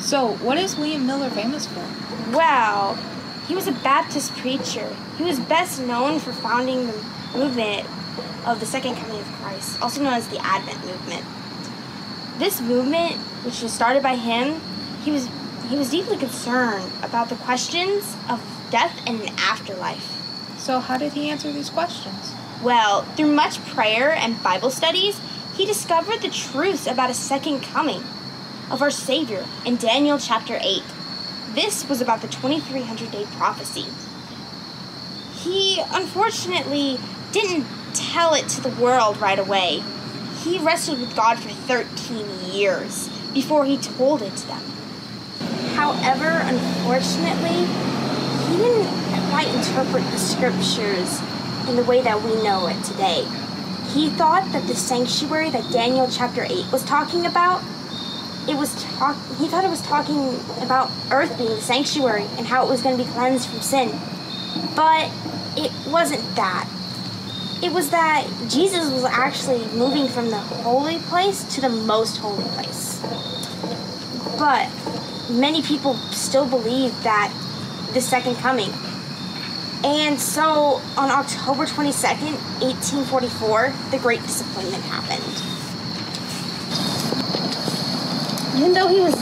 So, what is William Miller famous for? Well, he was a Baptist preacher. He was best known for founding the movement of the Second Coming of Christ, also known as the Advent movement. This movement, which was started by him, he was he was deeply concerned about the questions of death and an afterlife. So, how did he answer these questions? Well, through much prayer and Bible studies, he discovered the truths about a second coming of our Savior in Daniel chapter 8. This was about the 2300 day prophecy. He unfortunately didn't tell it to the world right away. He wrestled with God for 13 years before he told it to them. However, unfortunately, he didn't quite interpret the scriptures in the way that we know it today. He thought that the sanctuary that Daniel chapter 8 was talking about, it was talk he thought it was talking about earth being the sanctuary and how it was going to be cleansed from sin. But it wasn't that. It was that Jesus was actually moving from the holy place to the most holy place. But many people still believe that the second coming and so on October 22nd, 1844, the Great Disappointment happened. Even though he was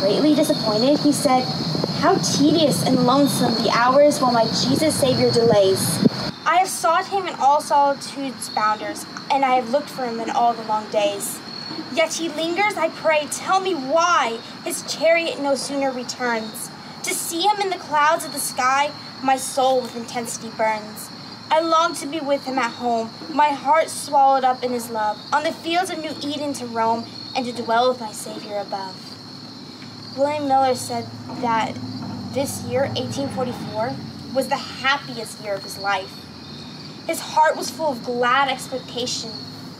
greatly disappointed, he said, How tedious and lonesome the hours while my Jesus Savior delays. I have sought him in all solitude's bounders, and I have looked for him in all the long days. Yet he lingers, I pray, tell me why his chariot no sooner returns. To see him in the clouds of the sky, my soul with intensity burns. I long to be with him at home, my heart swallowed up in his love, on the fields of New Eden to roam, and to dwell with my Savior above. William Miller said that this year, 1844, was the happiest year of his life. His heart was full of glad expectation,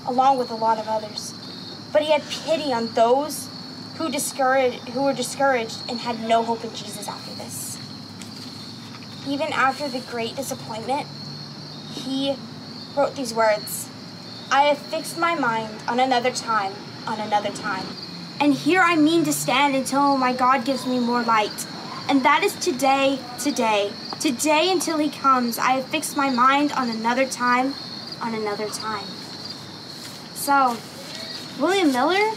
along with a lot of others. But he had pity on those who discouraged who were discouraged and had no hope in Jesus after this. Even after the great disappointment, he wrote these words I have fixed my mind on another time, on another time. And here I mean to stand until my God gives me more light. And that is today, today, today until he comes. I have fixed my mind on another time, on another time. So, William Miller,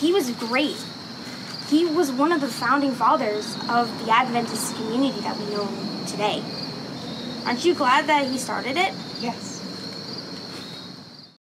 he was great. He was one of the founding fathers of the Adventist community that we know today. Aren't you glad that he started it? Yes.